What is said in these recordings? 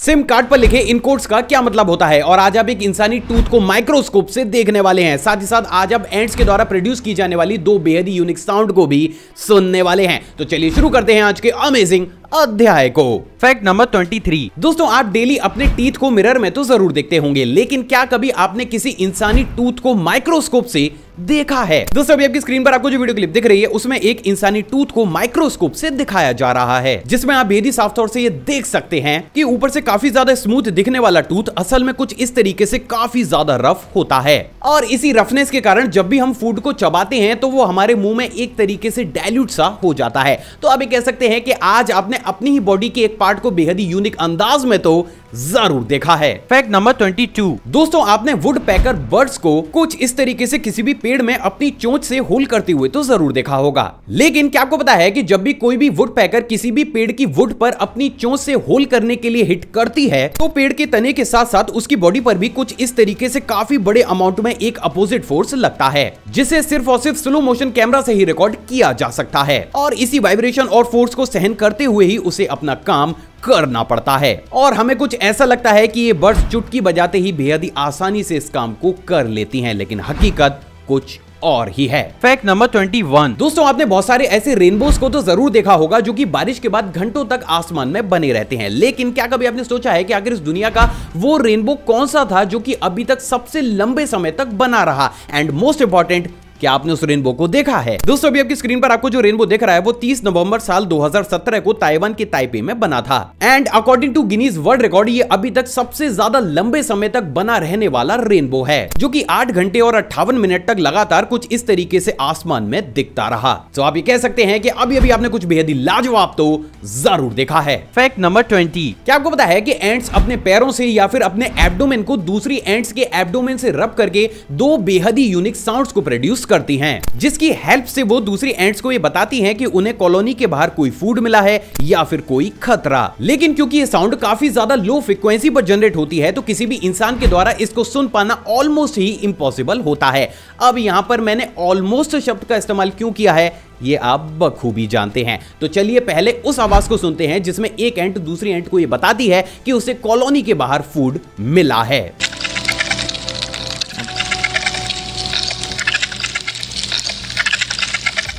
SIM card पर लिखे इन codes का क्या मतलब होता है? और आज आप एक इंसानी टूथ को माइक्रोस्कोप से देखने वाले हैं। साथ ही साथ आज आप एंड्स के द्वारा प्रोड्यूस की जाने वाली दो बेहद यूनिक साउंड को भी सुनने वाले हैं। तो चलिए शुरू करते हैं आज के अमेजिंग अध्याय को। फैक्ट नंबर ट्वेंटी थ्री दोस्तों आप डेली अपने टीथ को मिरर में तो ज़रूर देखते होंगे लेकिन क्या कभी आपने किसी इंसानी टूथ को माइक्रोस्कोप से देखा है? दोस्तों अभी आपकी स्क्रीन पर आपको जो वीडियो क्लिप दिख रही है उसमें एक इंसानी टूथ को माइक्रोस्कोप से दिखाया जा रहा है जिसमें आप बेहद साफ़ तौर से ये देख सकते हैं कि ऊपर से काफ़ी ज़्यादा स्मूथ दिखने वाला टूथ असल में कुछ इस तरीके से काफ़ी ज़्यादा रफ होता है। और इसी रफनेस के कारण जब भी हम फ़ूड को चबाते हैं तो वो हमारे मुँह में एक तरीके से डायल्यूट सा हो जाता है। तो आप कह सकते हैं कि आज आपने अपनी ही बॉडी के एक पार्ट को बेहद ही यूनिक अंदाज में तो ज़रूर देखा है। फैक्ट नंबर ट्वेंटी टू दोस्तों आपने वुड पैकर बर्ड्स को कुछ इस तरीके से किसी भी पेड़ में अपनी चोंच से होल करते हुए तो ज़रूर देखा होगा। लेकिन क्या आपको पता है कि जब भी कोई भी वुड पैकर किसी भी पेड़ की वुड पर अपनी चोंच से होल करने के लिए हिट करती है तो पेड़ के तने के साथ साथ उसकी बॉडी पर भी कुछ इस तरीके से काफ़ी बड़े अमाउंट में एक अपोजिट फोर्स लगता है जिसे सिर्फ़ और सिर्फ़ स्लो मोशन कैमरा से ही रिकॉर्ड किया जा सकता है। और इसी वाइब्रेशन और फोर्स को सहन करते हुए ही उसे अपना काम करना पड़ता है। और हमें कुछ ऐसा लगता है कि ये बर्ड्स चुटकी बजाते ही बेहद ही आसानी से इस काम को कर लेती हैं लेकिन हकीकत कुछ और ही है। फैक्ट नंबर ट्वेंटी वन दोस्तों आपने बहुत सारे ऐसे रेनबोस को तो ज़रूर देखा होगा जो कि बारिश के बाद घंटों तक आसमान में बने रहते हैं। लेकिन क्या कभी आपने सोचा है कि आखिर इस दुनिया का वो रेनबो कौन सा था जो कि अभी तक सबसे लंबे समय तक बना रहा? एंड मोस्ट इंपॉर्टेंट क्या आपने उस रेनबो को देखा है। दोस्तों अभी आपकी स्क्रीन पर आपको जो रेनबो देख रहा है वो 30 नवंबर साल 2017 को ताइवान के ताइपे में बना था। And according to Guinness world record ये अभी तक सबसे ज़्यादा लंबे समय तक बना रहने वाला रेनबो है जो कि आठ घंटे और अट्ठावन मिनट तक लगातार कुछ इस तरीके से आसमान में दिखता रहा। तो आप ये कह सकते हैं कि अभी अभी आपने कुछ बेहद ही लाजवाब तो ज़रूर देखा है। फैक्ट नंबर ट्वेंटी क्या आपको पता है कि एंड्स अपने पैरों से या फिर अपने एब्डोमेन को दूसरी एंड्स के एब्डोमेन से रब करके दो बेहद ही यूनिक साउंड्स को प्रोड्यूस करती हैं, जिसकी हेल्प से वो दूसरी एंड्स को ये बताती हैं कि उन्हें कॉलोनी के बाहर कोई फ़ूड मिला है या फिर कोई खतरा। लेकिन क्योंकि ये साउंड काफ़ी ज़्यादा लो फ्रिक्वेंसी पर जनरेट होती है तो किसी भी इंसान के द्वारा इसको सुन पाना ऑलमोस्ट ही इम्पॉसिबल होता है। अब यहाँ पर मैंने ऑलमोस्ट शब्द का इस्तेमाल क्यों किया है, ये आप बखूबी जानते हैं। तो चलिए पहले उस आवाज़ को सुनते हैं, जिसमें एक एंट दूसरी एंट को ये बताती है कि उसे कॉलोनी के बाहर फ़ूड मिला है।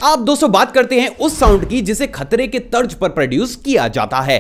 आप दोस्तों बात करते हैं उस साउंड की जिसे खतरे के तर्ज पर प्रोड्यूस किया जाता है।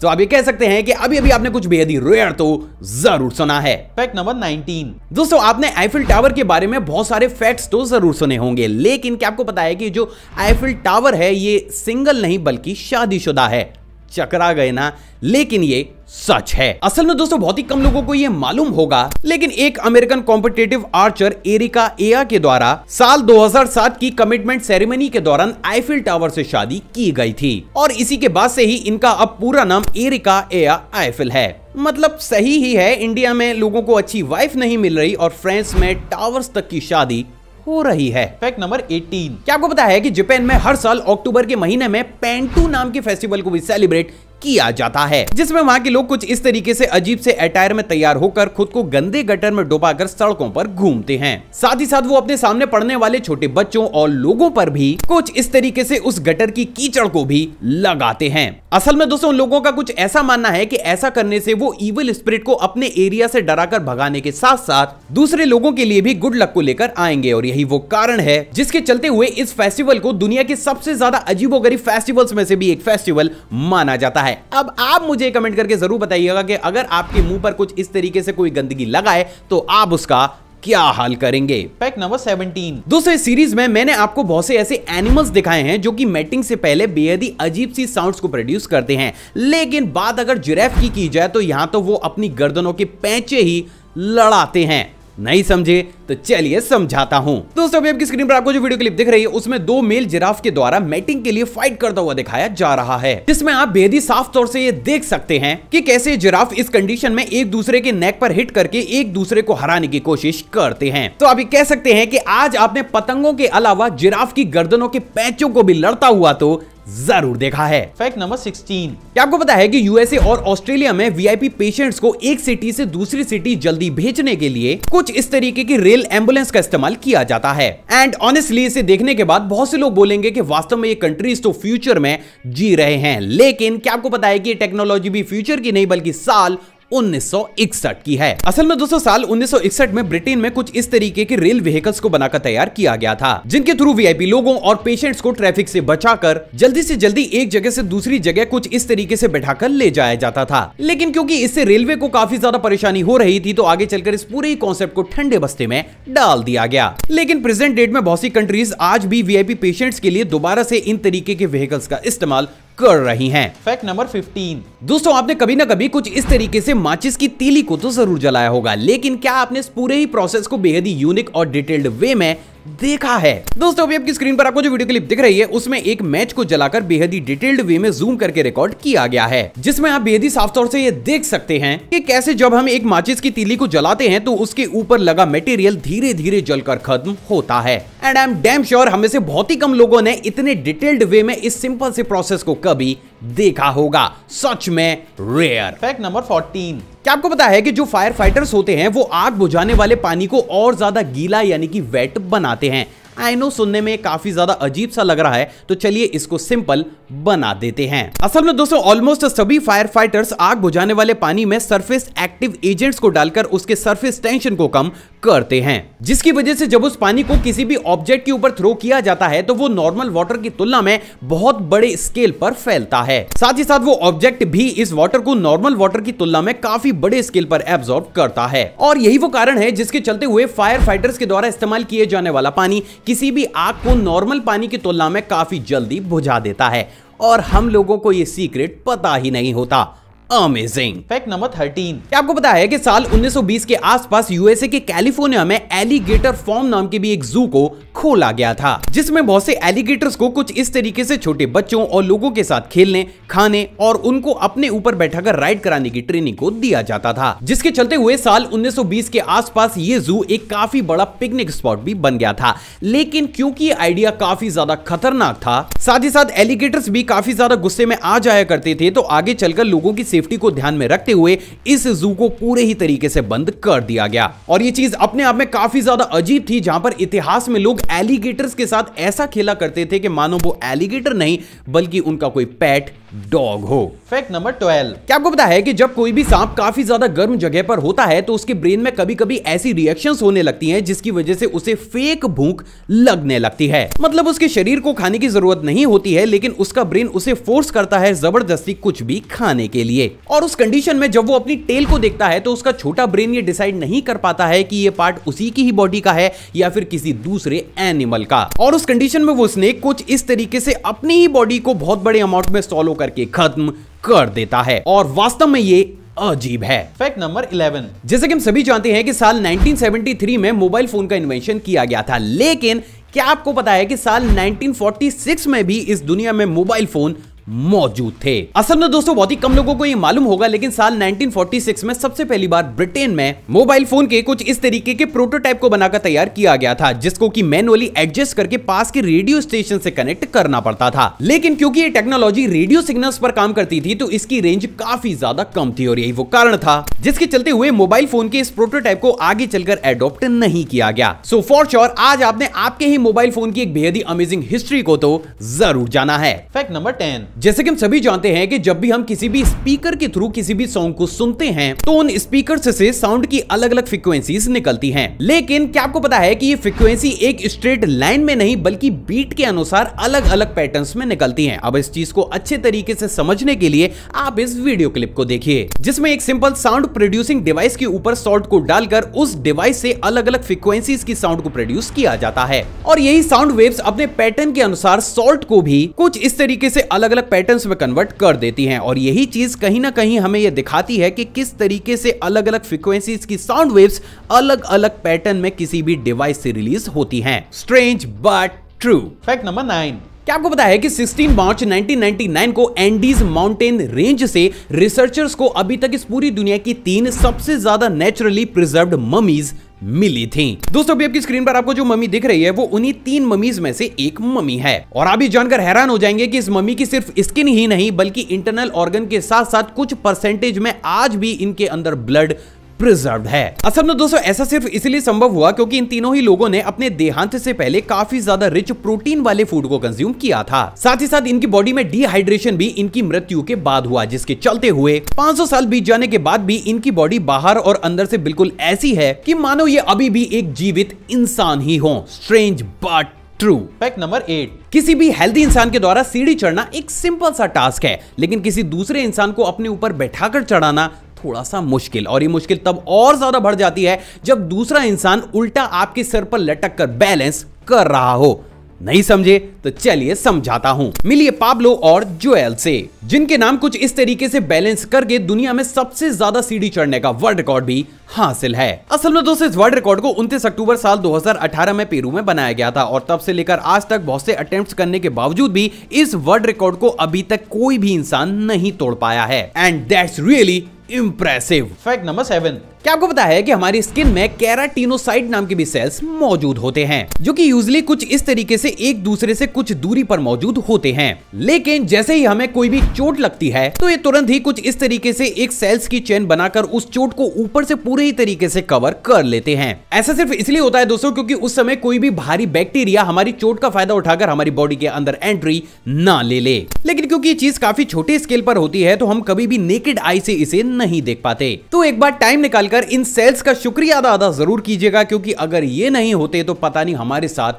तो आप ये कह सकते हैं कि अभी अभी आपने कुछ बेहद ही रेयर तो ज़रूर सुना है। फैक्ट नंबर 19 दोस्तों आपने आईफिल टावर के बारे में बहुत सारे फैक्ट्स तो ज़रूर सुने होंगे लेकिन क्या आपको पता है कि जो आईफिल टावर है ये सिंगल नहीं बल्कि शादीशुदा है। चकरा गए ना, लेकिन ये सच है। असल में दोस्तों, बहुत ही कम लोगों को ये मालूम होगा, लेकिन एक अमेरिकन कॉम्पिटेटिव आर्चर एरिका एया के द्वारा साल 2007 की कमिटमेंट सेरेमनी के दौरान आईफिल टावर से शादी की गई थी। और इसी के बाद से ही इनका अब पूरा नाम एरिका एया आईफिल है। मतलब सही ही है इंडिया में लोगों को अच्छी वाइफ नहीं मिल रही और फ्रांस में टावर्स तक की शादी हो रही है। फैक्ट नंबर 18 क्या आपको पता है कि जापान में हर साल अक्टूबर के महीने में पेंटू नाम के फेस्टिवल को भी सेलिब्रेट किया जाता है, जिसमें वहाँ के लोग कुछ इस तरीके से अजीब से अटायर में तैयार होकर खुद को गंदे गटर में डुबाकर सड़कों पर घूमते हैं। साथ ही साथ वो अपने सामने पड़ने वाले छोटे बच्चों और लोगों पर भी कुछ इस तरीके से उस गटर की कीचड़ को भी लगाते हैं। असल में दोस्तों लोगों का कुछ ऐसा मानना है कि ऐसा करने से वो इविल स्पिरिट को अपने एरिया से डराकर भगाने के साथ साथ दूसरे लोगों के लिए भी गुड लक को लेकर आएँगे, और यही वो कारण है जिसके चलते हुए इस फेस्टिवल को दुनिया के सबसे ज़्यादा अजीबोगरीब फेस्टिवल्स में से भी एक फेस्टिवल माना जाता है। है। अब आप मुझे कमेंट करके ज़रूर बताइएगा कि अगर आपके मुँह पर कुछ इस तरीके से कोई गंदगी लगाए तो आप उसका क्या हाल करेंगे? फैक्ट नंबर 17 दोस्तों इस सीरीज़ में मैंने आपको बहुत से ऐसे एनिमल्स दिखाए हैं जो कि मेटिंग से पहले बेहद ही अजीब सी साउंड्स को प्रोड्यूस करते हैं। लेकिन बात अगर जिराफ की की जाए तो यहाँ तो वो अपनी गर्दनों के पैंचे ही लड़ाते हैं। नहीं समझे तो चलिए समझाता हूँ। दोस्तों, अभी आपकी स्क्रीन पर आपको जो वीडियो क्लिप दिख रही है, उसमें दो मेल जिराफ के द्वारा मैटिंग के लिए फाइट करता हुआ दिखाया जा रहा है, जिसमें आप बेहद ही साफ़ तौर से ये देख सकते हैं कि कैसे जिराफ इस कंडीशन में एक दूसरे के नेक पर हिट करके एक दूसरे को हराने की कोशिश करते हैं। तो अभी कह सकते हैं कि आज आपने पतंगों के अलावा जिराफ की गर्दनों के पैचों को भी लड़ता हुआ तो ज़रूर देखा है। फैक्ट नंबर 16 क्या आपको पता है कि यूएसए और ऑस्ट्रेलिया में वीआईपी पेशेंट्स को एक सिटी से दूसरी सिटी जल्दी भेजने के लिए कुछ इस तरीके की रेल एंबुलेंस का इस्तेमाल किया जाता है। एंड ऑनेस्टली इसे देखने के बाद बहुत से लोग बोलेंगे कि वास्तव में ये कंट्रीज़ तो फ्यूचर में जी रहे हैं। लेकिन क्या आपको पता है कि ये टेक्नोलॉजी भी फ्यूचर की नहीं बल्कि साल 1961 की है। असल में दोस्तों, साल 1961 में ब्रिटेन में कुछ इस तरीके के रेल व्हीकल्स को बनाकर तैयार किया गया था, जिनके थ्रू वीआईपी लोगों और पेशेंट्स को ट्रैफ़िक से बचाकर जल्दी से जल्दी एक जगह से दूसरी जगह कुछ इस तरीके से बैठाकर ले जाया जाता था। लेकिन क्योंकि इससे रेलवे को काफ़ी ज़्यादा परेशानी हो रही थी तो आगे चलकर इस पूरे कॉन्सेप्ट को ठंडे बस्ते में डाल दिया गया। लेकिन प्रेजेंट डेट में बहुत सी कंट्रीज़ आज भी वीआईपी पेशेंट्स के लिए दोबारा से इन तरीके के व्हीकल्स का इस्तेमाल कर रही हैं। फैक्ट नंबर 15 दोस्तों आपने कभी ना कभी कुछ इस तरीके से माचिस की तीली को तो ज़रूर जलाया होगा लेकिन क्या आपने इस पूरे ही प्रोसेस को बेहद ही यूनिक और डिटेल्ड वे में देखा है। दोस्तों, अभी आपकी स्क्रीन पर आपको जो वीडियो क्लिप दिख रही है, उसमें एक मैच को जलाकर बेहद ही डिटेल्ड वे में जूम करके रिकॉर्ड किया गया है, जिसमें आप बेहद ही साफ़ तौर से ये देख सकते हैं कि कैसे जब हम एक माचिस की तीली को जलाते हैं तो उसके ऊपर लगा मटेरियल धीरे धीरे जलकर खत्म होता है। And I am damn sure हमें से बहुत ही कम लोगों ने इतने डिटेल्ड वे में इस सिंपल से प्रोसेस को कभी देखा होगा। सच में रेयर फैक्ट नंबर 14 क्या आपको पता है कि जो फायर फाइटर्स होते हैं वो आग बुझाने वाले पानी को और ज़्यादा गीला यानी कि वेट बनाते हैं। आई नो सुनने में काफ़ी ज़्यादा अजीब सा लग रहा है तो चलिए इसको सिंपल बना देते हैं। असल में दोस्तों ऑलमोस्ट सभी फायर फाइटर्स आग बुझाने वाले पानी में सरफेस एक्टिव एजेंट्स को डालकर उसके सरफेस टेंशन को कम करते हैं। जिसकी वजह से जब उस पानी को किसी भी ऑब्जेक्ट के ऊपर थ्रो किया जाता है तो वो नॉर्मल वाटर की तुलना में बहुत बड़े स्केल पर फैलता है। साथ ही साथ वो ऑब्जेक्ट भी इस वाटर को नॉर्मल वाटर की तुलना में काफ़ी बड़े स्केल पर एब्जॉर्ब करता है। और यही वो कारण है जिसके चलते हुए फायर फाइटर्स के द्वारा इस्तेमाल किए जाने वाला पानी किसी भी आग को नॉर्मल पानी की तुलना में काफ़ी जल्दी बुझा देता है। और हम लोगों को ये सीक्रेट पता ही नहीं होता। अमेजिंग फैक्ट नंबर 13 क्या आपको पता है कि साल 1920 के आसपास यूएसए के कैलिफ़ोर्निया में एलिगेटर फॉर्म नाम के भी एक जू को खोला गया था जिसमें बहुत से एलिगेटर्स को कुछ इस तरीके से छोटे बच्चों और लोगों के साथ खेलने खाने और उनको अपने ऊपर बैठाकर राइड कराने की ट्रेनिंग को दिया जाता था जिसके चलते हुए साल 1920 के आसपास ये जू एक काफ़ी बड़ा पिकनिक स्पॉट भी बन गया था। लेकिन क्योंकि आइडिया काफ़ी ज़्यादा खतरनाक था साथ ही साथ एलिगेटर्स भी काफ़ी ज़्यादा गुस्से में आ जाया करते थे तो आगे चलकर लोगों की सेफ्टी को ध्यान में रखते हुए इस जू को पूरे ही तरीके से बंद कर दिया गया। और ये चीज़ अपने आप में काफ़ी ज़्यादा अजीब थी, जहाँ पर इतिहास में लोग एलिगेटर्स के साथ ऐसा खेला करते थे कि मानो वो एलिगेटर नहीं, बल्कि उनका कोई पेट डॉग हो। फैक्ट नंबर 12 क्या आपको पता है कि जब कोई भी सांप काफ़ी ज़्यादा गर्म जगह पर होता है तो उसके ब्रेन में कभी कभी ऐसी रिएक्शंस होने लगती हैं जिसकी वजह से उसे फेक भूख लगने लगती है। मतलब उसके शरीर को खाने की ज़रूरत नहीं होती है लेकिन उसका ब्रेन उसे फोर्स करता है ज़बरदस्ती कुछ भी खाने के लिए। और उस कंडीशन में जब वो अपनी टेल को देखता है तो उसका छोटा ब्रेन ये डिसाइड नहीं कर पाता है कि ये पार्ट उसी की ही बॉडी का है या फिर किसी दूसरे एनिमल का। और उस कंडीशन में वो स्नेक कुछ इस तरीके से अपनी ही बॉडी को बहुत बड़े अमाउंट में सॉलो करके खत्म कर देता है। और वास्तव में ये अजीब है। फैक्ट नंबर 11 जैसे कि हम सभी जानते हैं कि साल 1973 में मोबाइल फ़ोन का इन्वेंशन किया गया था। लेकिन क्या आपको पता है कि साल 1946 में भी इस दुनिया में मोबाइल फ़ोन मौजूद थे। असल में दोस्तों बहुत ही कम लोगों को ये मालूम होगा, लेकिन साल 1946 में सबसे पहली बार ब्रिटेन में मोबाइल फ़ोन के कुछ इस तरीके के प्रोटोटाइप को बनाकर तैयार किया गया था, जिसको कि मैनुअली एडजस्ट करके पास के रेडियो स्टेशन से कनेक्ट करना पड़ता था। लेकिन क्योंकि ये टेक्नोलॉजी रेडियो सिग्नल्स पर काम करती थी तो इसकी रेंज काफ़ी ज़्यादा कम थी और यही वो कारण था, जिसके चलते हुए मोबाइल फ़ोन के इस प्रोटोटाइप को आगे चलकर एडोप्ट नहीं किया गया। सो फॉर श्योर आज आपने आपके ही मोबाइल फ़ोन की एक बेहद ही अमेजिंग हिस्ट्री को तो ज़रूर जाना है। फैक्ट नंबर 10 जैसे कि हम सभी जानते हैं कि जब भी हम किसी भी स्पीकर के थ्रू किसी भी सॉन्ग को सुनते हैं तो उन स्पीकर से साउंड की अलग अलग फ्रिक्वेंसीज निकलती हैं। लेकिन क्या आपको पता है कि ये फ्रिक्वेंसी एक स्ट्रेट लाइन में नहीं, बल्कि बीट के अनुसार अलग अलग पैटर्न्स में निकलती हैं। अब इस चीज़ को अच्छे तरीके से समझने के लिए आप इस वीडियो क्लिप को देखिए, जिसमें एक सिंपल साउंड प्रोड्यूसिंग डिवाइस के ऊपर सॉल्ट को डालकर उस डिवाइस से अलग अलग फ्रिक्वेंसीज की साउंड को प्रोड्यूस किया जाता है। और यही साउंड वेव्स अपने पैटर्न के अनुसार सॉल्ट को भी कुछ इस तरीके से अलग अलग पैटर्न में कन्वर्ट कर देती हैं। और यही चीज़ कहीं ना कहीं हमें यह दिखाती है कि किस तरीके से अलग अलग फ्रीक्वेंसीज की साउंड वेव्स अलग अलग पैटर्न में किसी भी डिवाइस से रिलीज़ होती हैं। Strange but true fact number 9 क्या आपको पता है कि 16 मार्च 1999 को एंडीज माउंटेन रेंज से रिसर्चर्स को अभी तक इस पूरी दुनिया की तीन सबसे ज़्यादा नेचुरली प्रिजर्व्ड ममीज मिली थी। दोस्तों, अभी आपकी स्क्रीन पर आपको जो मम्मी दिख रही है, वो उन्हीं तीन मम्मीज में से एक मम्मी है। और आप ये जानकर हैरान हो जाएँगे कि इस मम्मी की सिर्फ़ स्किन ही नहीं, बल्कि इंटरनल ऑर्गन के साथ साथ कुछ परसेंटेज में आज भी इनके अंदर ब्लड प्रिजर्व है। असल में दोस्तों, ऐसा सिर्फ़ इसलिए संभव हुआ क्योंकि इन तीनों ही लोगों ने अपने देहांत से पहले काफ़ी ज़्यादा रिच प्रोटीन वाले फ़ूड को कंज्यूम किया था। साथ ही साथ इनकी बॉडी में डिहाइड्रेशन भी इनकी मृत्यु के बाद हुआ, जिसके चलते हुए 500 साल बीत जाने के बाद भी इनकी बॉडी बाहर और अंदर से बिल्कुल ऐसी है कि मानो ये अभी भी एक जीवित इंसान ही हो। Strange but true fact number eight किसी भी हेल्दी इंसान के द्वारा सीढ़ी चढ़ना एक सिंपल सा टास्क है, लेकिन किसी दूसरे इंसान को अपने ऊपर बैठाकर चढ़ाना थोड़ा सा मुश्किल। और ये मुश्किल तब और ज़्यादा बढ़ जाती है जब दूसरा इंसान उल्टा आपके सर पर लटक कर बैलेंस कर रहा हो। नहीं समझे? तो चलिए समझाता हूँ। मिलिए पाब्लो और जोएल से, जिनके नाम कुछ इस तरीके से बैलेंस करके दुनिया में सबसे ज़्यादा सीढ़ी चढ़ने का वर्ल्ड रिकॉर्ड भी हासिल है। असल में दोस्तों, इस वर्ल्ड रिकॉर्ड को 29 अक्टूबर साल 2018 में पेरू में बनाया गया था और तब से लेकर आज तक बहुत से अटेम्प्ट करने के बावजूद भी इस वर्ल्ड रिकॉर्ड को अभी तक कोई भी इंसान नहीं तोड़ पाया है। And that's really impressive fact number seven क्या आपको पता है कि हमारी स्किन में कैराटिनोसाइड नाम के भी सेल्स मौजूद होते हैं जो कि यूजली कुछ इस तरीके से एक दूसरे से कुछ दूरी पर मौजूद होते हैं। लेकिन जैसे ही हमें कोई भी चोट लगती है तो ये तुरंत ही कुछ इस तरीके से एक सेल्स की चेन बनाकर उस चोट को ऊपर से पूरे ही तरीके से कवर कर लेते हैं। ऐसा सिर्फ़ इसलिए होता है दोस्तों क्योंकि उस समय कोई भी भारी बैक्टीरिया हमारी चोट का फ़ायदा उठाकर हमारी बॉडी के अंदर एंट्री ना ले ले। लेकिन क्योंकि ये चीज़ काफ़ी छोटे स्केल पर होती है तो हम कभी भी नेकेड आई से इसे नहीं देख पाते। तो एक बार टाइम निकालकर इन सेल्स का शुक्रिया अदा अदा ज़रूर कीजिएगा, क्योंकि अगर ये नहीं होते तो पता नहीं हमारे साथ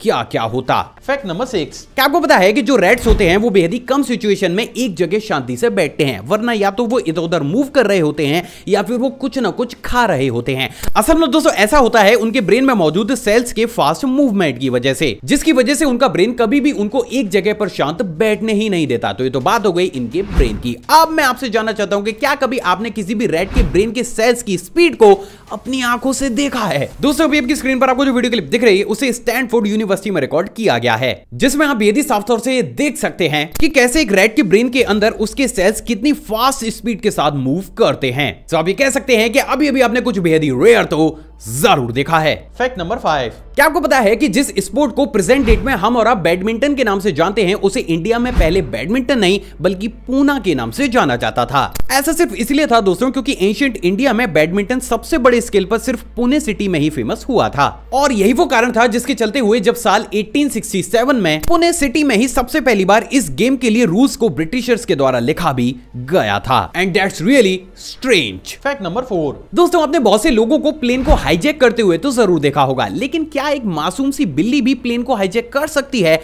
क्या क्या होता? फैक्ट नंबर सिक्स क्या आपको पता है कि जो रेड्स होते हैं, वो बेहद ही कम सिचुएशन में एक जगह शांति से बैठते हैं, वरना या तो वो इधर उधर मूव कर रहे होते हैं, या फिर वो कुछ ना कुछ खा रहे होते हैं। असल में दोस्तों, ऐसा होता है, उनके ब्रेन में मौजूद सेल्स के फास्ट मूवमेंट की वजह से, जिसकी वजह से उनका ब्रेन कभी भी उनको एक जगह पर शांत बैठने ही नहीं देता। तो ये तो बात हो गई इनके ब्रेन की। अब मैं आपसे जानना चाहता हूँ कि क्या कभी आपने किसी भी रेड के ब्रेन के सेल्स की स्पीड को अपनी आँखों से देखा है? दोस्तों, अभी आपकी स्क्रीन पर आपको जो वीडियो क्लिप दिख रही है, उसे स्टैनफोर्ड यूनिवर्सिटी में रिकॉर्ड किया गया है, जिसमें आप यदि साफ़ तौर से देख सकते हैं कि कैसे एक रेड के ब्रेन के अंदर उसके सेल्स कितनी फास्ट स्पीड के साथ मूव करते हैं। तो आप ये कह सकते हैं कि अभी अभी आपने कुछ बेहद ही रेयर तो ज़रूर देखा है। फैक्ट नंबर फाइव क्या आपको पता है कि जिस स्पोर्ट को प्रेजेंट डेट में हम और आप बैडमिंटन के नाम से जानते हैं उसे इंडिया में पहले बैडमिंटन नहीं बल्कि पूना के नाम से जाना जाता था। ऐसा सिर्फ़ इसलिए था दोस्तों क्योंकि एंशियंट इंडिया में बैडमिंटन सबसे बड़े स्केल पर सिर्फ़ पुणे सिटी में ही फ़ेमस हुआ था। और यही वो कारण था जिसके चलते हुए जब साल 1867 में पुणे सिटी में ही सबसे पहली बार इस गेम के लिए रूल्स को ब्रिटिशर्स के द्वारा लिखा भी गया था। And that's really strange fact number four दोस्तों आपने बहुत से लोगों को प्लेन को हाईजैक करते हुए तो ज़रूर देखा होगा। लेकिन क्या एक मासूम सी बिल्ली भी प्लेन को हाईजेक कर सकती है?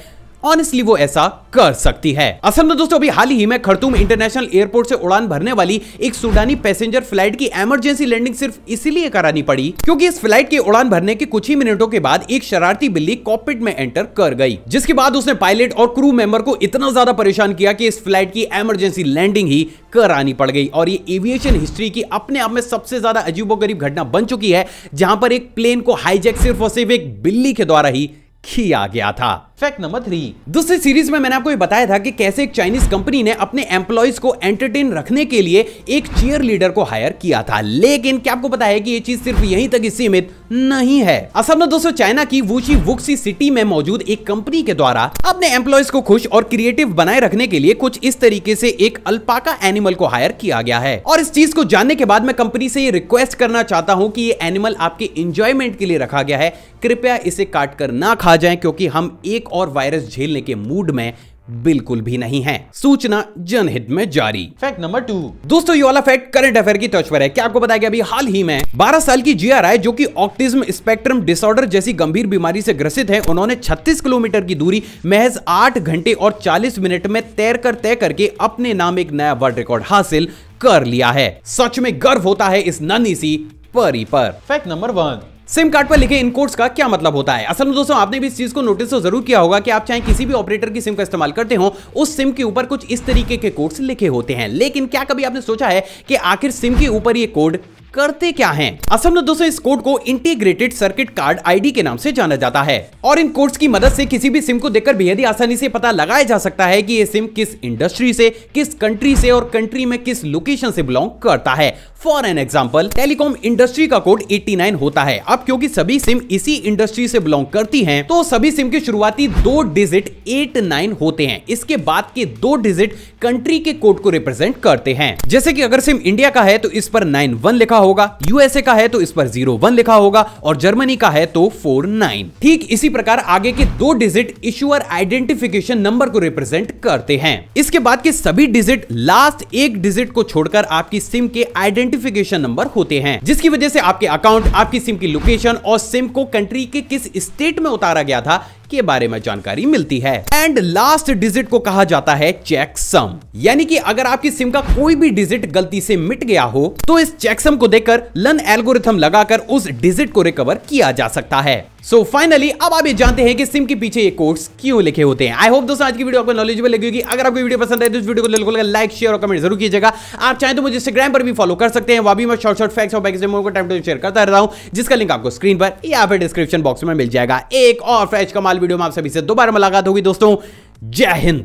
ऑनेस्टली वो ऐसा कर सकती है। असल में दोस्तों, अभी हाल ही में खरतूम इंटरनेशनल एयरपोर्ट से उड़ान भरने वाली एक सूडानी पैसेंजर फ़्लाइट की इमरजेंसी लैंडिंग सिर्फ़ इसीलिए करानी पड़ी क्योंकि इस फ़्लाइट के उड़ान भरने के कुछ ही मिनटों के बाद एक शरारती बिल्ली कॉकपिट में एंटर कर गई, जिसके बाद उसने पायलट और क्रू मेंबर को इतना ज़्यादा परेशान किया कि इस फ़्लाइट की इमरजेंसी लैंडिंग ही करानी पड़ गई और ये एविएशन हिस्ट्री की अपने आप में सबसे ज़्यादा अजीबोगरीब घटना बन चुकी है, जहाँ पर एक प्लेन को हाईजैक सिर्फ़ और सिर्फ़ एक बिल्ली के द्वारा ही किया गया था। फैक्ट नंबर थ्री दूसरी सीरीज़ में मैंने आपको ये बताया था कि कैसे एक चाइनीज़ कंपनी ने अपने एम्प्लॉयज़ को एंटरटेन रखने के लिए एक चीयर लीडर को हायर किया था। लेकिन क्या आपको पता है कि ये चीज़ सिर्फ़ यहीं तक ही सीमित नहीं है? असल में दोस्तों चाइना की वूशी वुक्सी सिटी में मौजूद एक कंपनी के द्वारा अपने एम्प्लॉयज़ को खुश और क्रिएटिव बनाए रखने के लिए कुछ इस तरीके से एक अल्पाका एनिमल को हायर किया गया है। और इस चीज़ को जानने के बाद मैं कंपनी से ये रिक्वेस्ट करना चाहता हूँ कि ये एनिमल आपके इंजॉयमेंट के लिए रखा गया है। कृपया इसे काट कर ना खा जाए, क्योंकि हम एक और वायरस झेलने के मूड में बिल्कुल भी नहीं है। सूचना जनहित में जारी। फैक्ट नंबर टू दोस्तों ये वाला फैक्ट करंट अफेयर की टच पर है। क्या आपको बताया कि अभी हाल ही में 12 साल की जीआरआई जो कि ऑक्टिज्म स्पेक्ट्रम डिसऑर्डर जैसी गंभीर बीमारी से ग्रसित है उन्होंने 36 किलोमीटर की दूरी महज 8 घंटे और 40 मिनट में तैर कर तय करके अपने नाम एक नया वर्ल्ड रिकॉर्ड हासिल कर लिया है। सच में गर्व होता है इस नन्ही सी परी पर। Fact number one sim card पर लिखे इन कोड्स का क्या मतलब होता है? असल में दोस्तों, आपने भी इस चीज़ को नोटिस तो ज़रूर किया होगा कि आप चाहे किसी भी ऑपरेटर की सिम का इस्तेमाल करते हो, उस सिम के ऊपर कुछ इस तरीके के कोड्स लिखे होते हैं। लेकिन क्या कभी आपने सोचा है कि आखिर सिम के ऊपर ये कोड करते क्या हैं? असल में दोस्तों, इस कोड को इंटीग्रेटेड सर्किट कार्ड आईडी के नाम से जाना जाता है। और इन कोड्स की मदद से किसी भी सिम को देखकर बेहद ही आसानी से पता लगाया जा सकता है कि ये सिम किस इंडस्ट्री से, किस कंट्री से और कंट्री में किस लोकेशन से बिलोंग करता है। For an example telecom industry का कोड 89 होता है। अब क्योंकि सभी सिम इसी इंडस्ट्री से बिलोंग करती हैं तो सभी सिम के शुरुआती दो डिजिट 89 होते हैं। इसके बाद के दो डिजिट कंट्री के कोड को रिप्रेजेंट करते हैं। जैसे कि अगर सिम इंडिया का है तो इस पर 91 लिखा होगा। यूएसए का है तो इस पर 01 लिखा होगा और जर्मनी का है तो 49 ठीक इसी प्रकार आगे के दो डिजिट इशुअर आइडेंटिफिकेशन नंबर को रिप्रेजेंट करते हैं। इसके बाद के सभी डिजिट लास्ट एक डिजिट को छोड़कर आपकी सिम के आइडेंटिफिकेशन नंबर होते हैं, जिसकी वजह से आपके अकाउंट आपकी सिम की लोकेशन और सिम को कंट्री के किस स्टेट में उतारा गया था के बारे में जानकारी मिलती है। एंड लास्ट डिजिट को कहा जाता है चेक सम यानी कि अगर आपकी सिम का कोई भी डिजिट गलती से मिट गया हो तो इस चेकसम को देखकर लन एल्गोरिथम लगाकर उस डिजिट को रिकवर किया जा सकता है। सो so फाइनली अब आप ये जानते हैं कि सिम के पीछे ये कोड्स क्यों लिखे होते हैं। आई होप दोस्तों आज की वीडियो आपको नॉलेजेबल लगी होगी। अगर आपको वीडियो पसंद है तो इस वीडियो को लाइक शेयर और कमेंट ज़रूर कीजिएगा। आप चाहें तो मुझे इंस्टाग्राम पर भी फॉलो कर सकते हैं। वहाँ भी मैं शॉर्ट शॉर्ट फैक्स और बैक को टाइम टू शेयर करता रहता हूँ, जिसका लिंक आपको स्क्रीन पर या फिर डिस्क्रिप्शन बॉक्स में मिल जाएगा। एक और फ्रेश कमाल वीडियो में आप सभी से दोबारा मुलाकात होगी दोस्तों। जय हिंद।